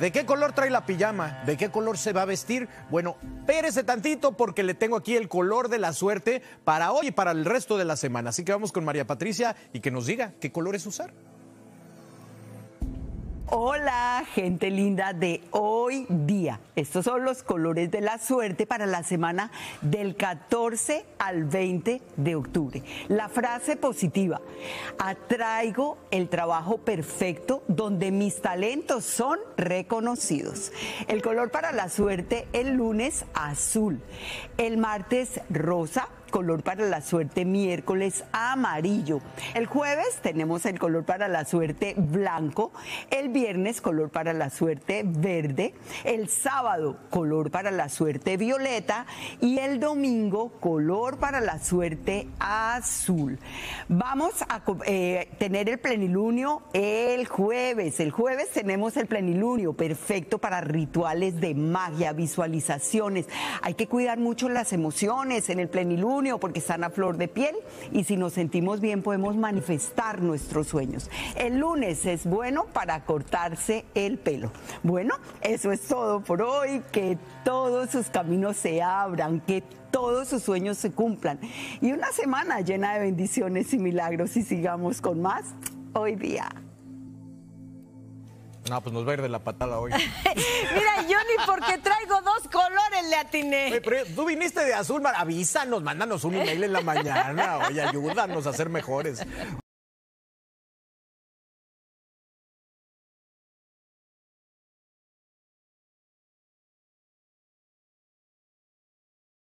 ¿De qué color trae la pijama? ¿De qué color se va a vestir? Bueno, pérese tantito porque le tengo aquí el color de la suerte para hoy y para el resto de la semana. Así que vamos con María Patricia y que nos diga qué colores usar. Hola, gente linda de hoy día. Estos son los colores de la suerte para la semana del 14 al 20 de octubre. La frase positiva, atraigo el trabajo perfecto donde mis talentos son reconocidos. El color para la suerte el lunes azul, el martes rosa, color para la suerte miércoles amarillo. El jueves tenemos el color para la suerte blanco. El viernes color para la suerte verde. El sábado color para la suerte violeta. Y el domingo color para la suerte azul. Vamos a eh, tener el plenilunio el jueves. El jueves tenemos el plenilunio perfecto para rituales de magia, visualizaciones. Hay que cuidar mucho las emociones en el plenilunio porque están a flor de piel y si nos sentimos bien podemos manifestar nuestros sueños. El lunes es bueno para cortarse el pelo. Bueno, eso es todo por hoy. Que todos sus caminos se abran, que todos sus sueños se cumplan. Y una semana llena de bendiciones y milagros y sigamos con más hoy día. No, pues nos va a ir de la patada hoy. Mira, yo ni porque traigo dos colores le tú viniste de azul, avísanos, mándanos un email en la mañana. Oye, ayúdanos a ser mejores.